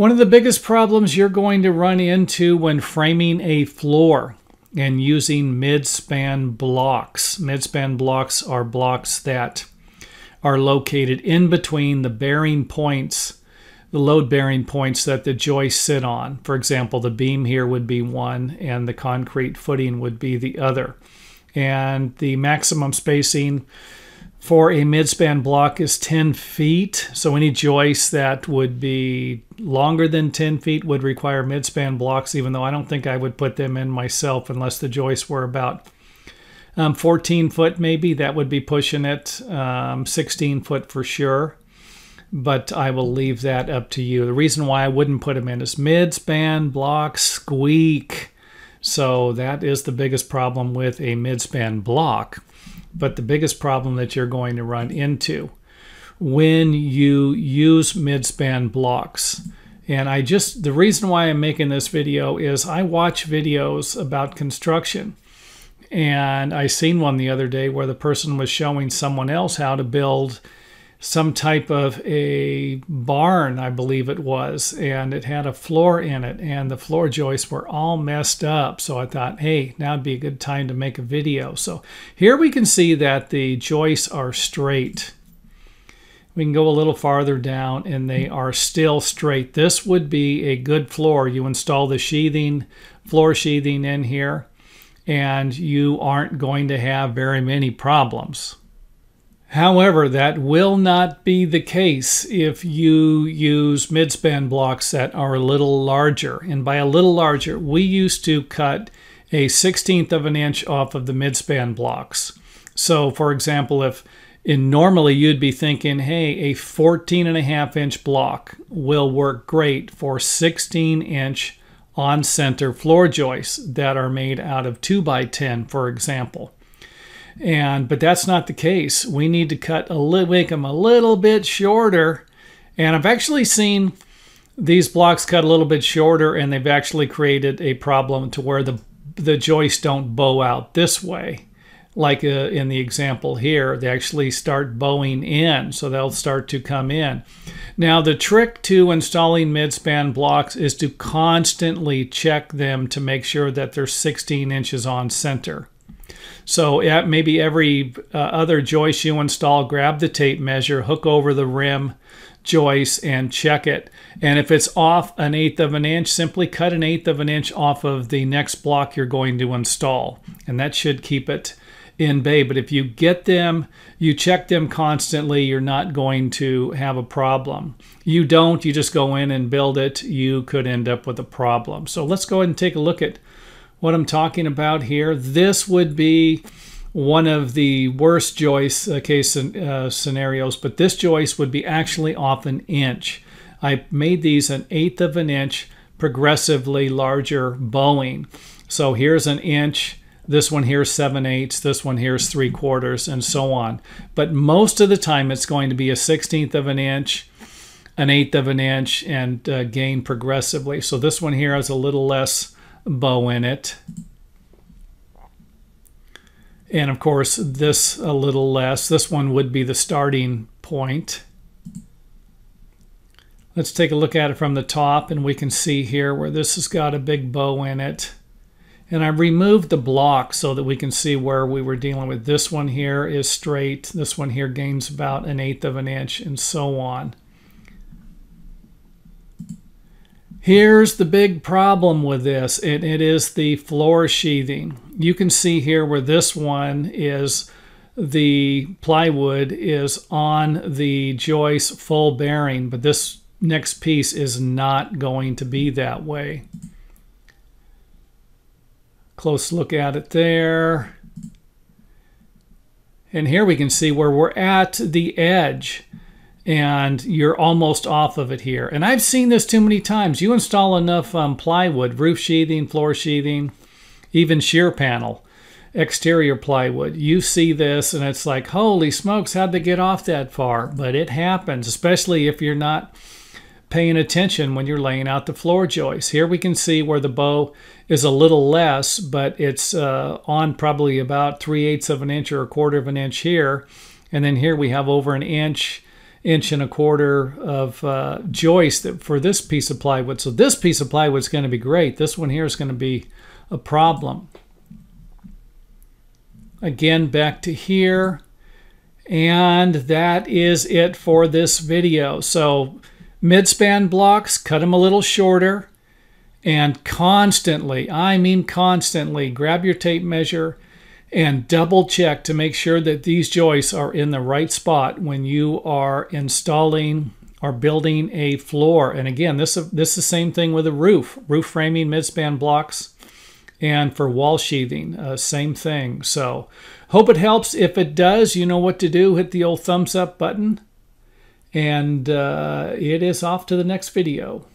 One of the biggest problems you're going to run into when framing a floor and using mid-span blocks. Mid-span blocks are blocks that are located in between the bearing points, the load bearing points that the joists sit on. For example, the beam here would be one and the concrete footing would be the other. And the maximum spacing for a midspan block is 10 feet. So any joist that would be longer than 10 feet would require midspan blocks, even though I don't think I would put them in myself unless the joists were about um, 14 foot maybe. That would be pushing it. Um, 16 foot for sure. But I will leave that up to you. The reason why I wouldn't put them in is midspan blocks squeak. So that is the biggest problem with a midspan block but the biggest problem that you're going to run into when you use midspan blocks. And I just, the reason why I'm making this video is I watch videos about construction. And I seen one the other day where the person was showing someone else how to build some type of a barn, I believe it was, and it had a floor in it, and the floor joists were all messed up. So I thought, hey, now would be a good time to make a video. So here we can see that the joists are straight. We can go a little farther down and they are still straight. This would be a good floor. You install the sheathing, floor sheathing in here, and you aren't going to have very many problems. However, that will not be the case if you use midspan blocks that are a little larger. And by a little larger, we used to cut a 16th of an inch off of the midspan blocks. So for example, if in normally you'd be thinking, hey, a 14 and a half inch block will work great for 16 inch on center floor joists that are made out of 2 by 10, for example. And but that's not the case. We need to cut a little, make them a little bit shorter. And I've actually seen these blocks cut a little bit shorter, and they've actually created a problem to where the the joists don't bow out this way. Like uh, in the example here, they actually start bowing in, so they'll start to come in. Now, the trick to installing midspan blocks is to constantly check them to make sure that they're 16 inches on center. So yeah, maybe every uh, other joist you install, grab the tape measure, hook over the rim joist and check it. And if it's off an eighth of an inch, simply cut an eighth of an inch off of the next block you're going to install. And that should keep it in bay. But if you get them, you check them constantly, you're not going to have a problem. You don't, you just go in and build it, you could end up with a problem. So let's go ahead and take a look at what I'm talking about here. This would be one of the worst joist uh, case uh, scenarios, but this joist would be actually off an inch. I made these an eighth of an inch progressively larger bowing. So here's an inch, this one here is 7 eighths, this one here is 3 quarters, and so on. But most of the time it's going to be a 16th of an inch, an eighth of an inch, and uh, gain progressively. So this one here has a little less bow in it. And of course, this a little less. This one would be the starting point. Let's take a look at it from the top and we can see here where this has got a big bow in it. And I removed the block so that we can see where we were dealing with. This one here is straight. This one here gains about an eighth of an inch and so on. Here's the big problem with this, and it is the floor sheathing. You can see here where this one is the plywood is on the joist full bearing, but this next piece is not going to be that way. Close look at it there. And here we can see where we're at the edge and you're almost off of it here. And I've seen this too many times. You install enough um, plywood, roof sheathing, floor sheathing, even shear panel, exterior plywood. You see this and it's like, holy smokes, how'd they get off that far? But it happens, especially if you're not paying attention when you're laying out the floor joists. Here we can see where the bow is a little less, but it's uh, on probably about 3 eighths of an inch or a quarter of an inch here. And then here we have over an inch inch and a quarter of uh, joist for this piece of plywood. So this piece of plywood is going to be great. This one here is going to be a problem. Again, back to here. And that is it for this video. So mid-span blocks, cut them a little shorter. And constantly, I mean constantly, grab your tape measure and double check to make sure that these joists are in the right spot when you are installing or building a floor. And again, this, this is the same thing with a roof. Roof framing, midspan blocks, and for wall sheathing, uh, same thing. So hope it helps. If it does, you know what to do. Hit the old thumbs up button. And uh, it is off to the next video.